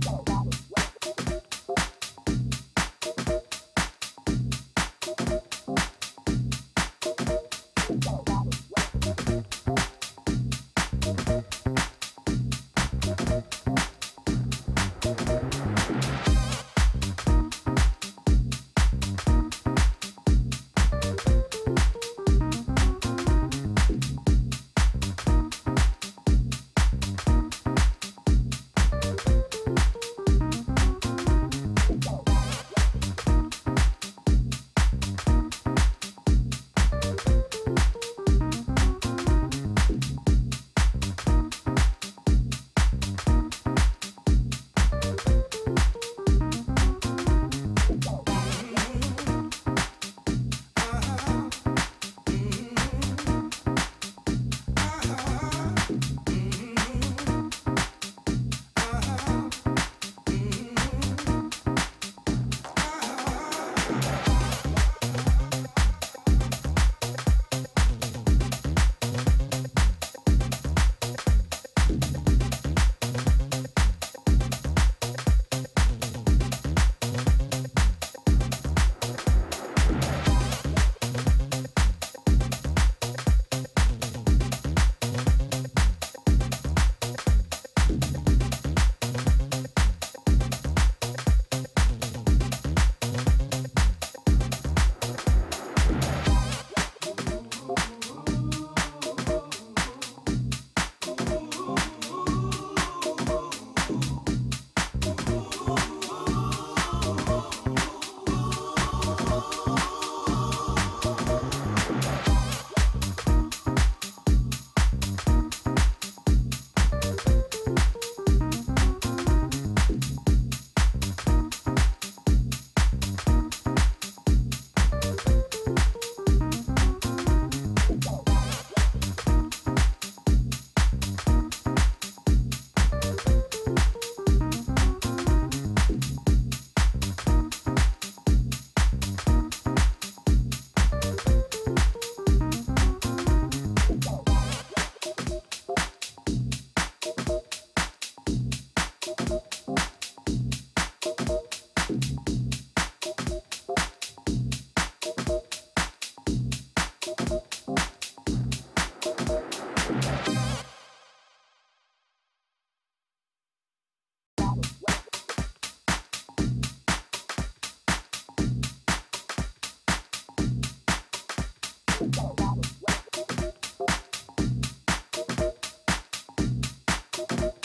Thank you. うん。